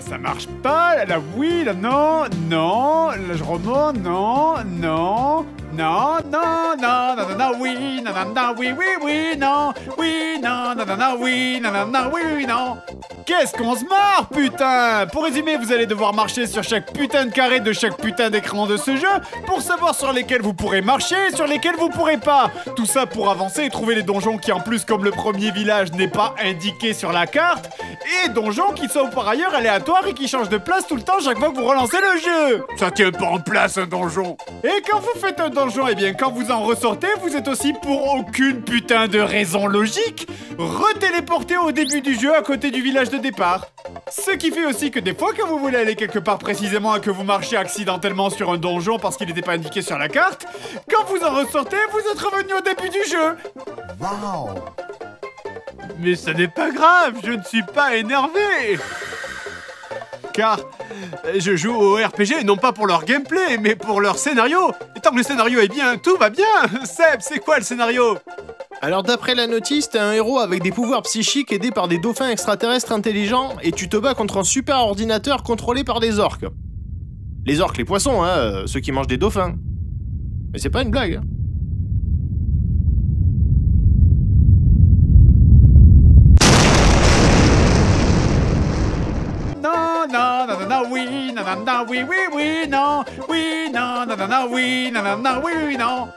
ça marche pas, là, là oui, là non, non, là je remonte, non, non, non, non, non, non, non, non, oui, non, non, non, oui, oui, oui, non, oui, non, non, non, non, oui, non, non, non, oui, oui, non. Qu'est-ce qu'on se marre, putain Pour résumer, vous allez devoir marcher sur chaque putain de carré de chaque putain d'écran de ce jeu pour savoir sur lesquels vous pourrez marcher et sur lesquels vous pourrez pas. Tout ça pour avancer et trouver les donjons qui, en plus, comme le premier village n'est pas indiqué sur la carte, et donjons qui sont par ailleurs aléatoires et qui changent de place tout le temps chaque fois que vous relancez le jeu. Ça tient pas en place un donjon. Et quand vous faites un donjon, eh bien, quand vous en ressortez, vous êtes aussi pour aucune putain de raison logique retéléporté au début du jeu à côté du village de départ. Ce qui fait aussi que des fois, quand vous voulez aller quelque part précisément et que vous marchez accidentellement sur un donjon parce qu'il n'était pas indiqué sur la carte, quand vous en ressortez, vous êtes revenu au début du jeu. Mais ce n'est pas grave, je ne suis pas énervé. Car euh, je joue au RPG non pas pour leur gameplay, mais pour leur scénario. Et tant que le scénario est bien, tout va bien. Seb, c'est quoi le scénario? Alors d'après la notice, t'es un héros avec des pouvoirs psychiques aidé par des dauphins extraterrestres intelligents et tu te bats contre un super ordinateur contrôlé par des orques. Les orques, les poissons, hein, euh, ceux qui mangent des dauphins. Mais c'est pas une blague. we, na na na, we, we, we, no. We, na na na, na, we, na na na, we, no.